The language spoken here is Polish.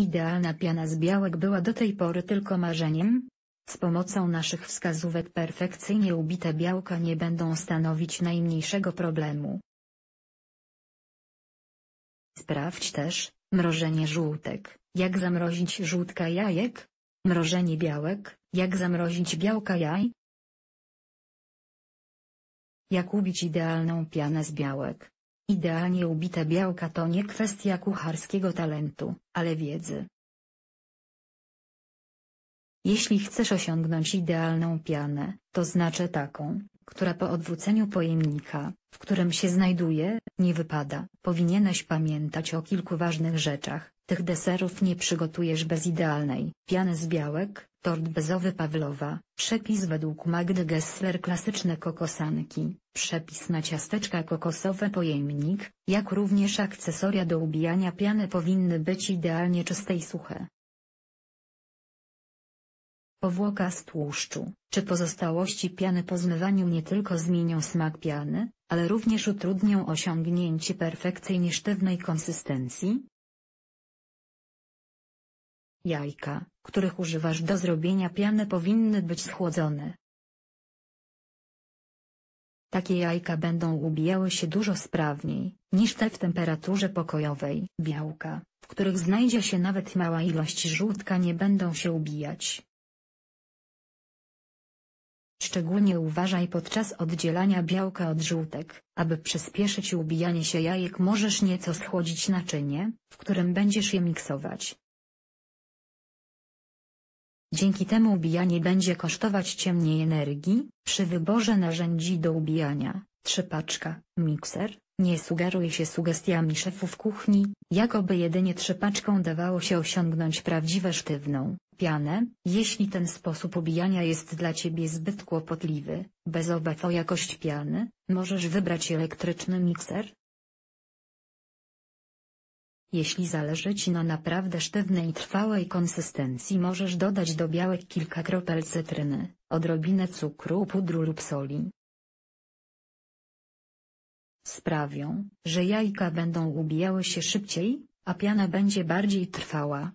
Idealna piana z białek była do tej pory tylko marzeniem? Z pomocą naszych wskazówek perfekcyjnie ubite białka nie będą stanowić najmniejszego problemu. Sprawdź też, mrożenie żółtek, jak zamrozić żółtka jajek? Mrożenie białek, jak zamrozić białka jaj? Jak ubić idealną pianę z białek? Idealnie ubite białka to nie kwestia kucharskiego talentu, ale wiedzy. Jeśli chcesz osiągnąć idealną pianę, to znaczy taką, która po odwróceniu pojemnika, w którym się znajduje, nie wypada. Powinieneś pamiętać o kilku ważnych rzeczach. Tych deserów nie przygotujesz bez idealnej piany z białek, tort bezowy Pawlowa, przepis według Magdy Gessler klasyczne kokosanki, przepis na ciasteczka kokosowe pojemnik, jak również akcesoria do ubijania piany powinny być idealnie czyste i suche. Powłoka z tłuszczu, czy pozostałości piany po zmywaniu nie tylko zmienią smak piany, ale również utrudnią osiągnięcie perfekcyjnie sztywnej konsystencji? Jajka, których używasz do zrobienia piany powinny być schłodzone. Takie jajka będą ubijały się dużo sprawniej, niż te w temperaturze pokojowej. Białka, w których znajdzie się nawet mała ilość żółtka nie będą się ubijać. Szczególnie uważaj podczas oddzielania białka od żółtek, aby przyspieszyć ubijanie się jajek możesz nieco schłodzić naczynie, w którym będziesz je miksować. Dzięki temu ubijanie będzie kosztować cię mniej energii, przy wyborze narzędzi do ubijania, trzypaczka, mikser, nie sugeruj się sugestiami szefów kuchni, jakoby jedynie trzypaczką dawało się osiągnąć prawdziwę sztywną, pianę, jeśli ten sposób ubijania jest dla Ciebie zbyt kłopotliwy, bez obaw o jakość piany, możesz wybrać elektryczny mikser. Jeśli zależy Ci na naprawdę sztywnej i trwałej konsystencji możesz dodać do białek kilka kropel cytryny, odrobinę cukru pudru lub soli. Sprawią, że jajka będą ubijały się szybciej, a piana będzie bardziej trwała.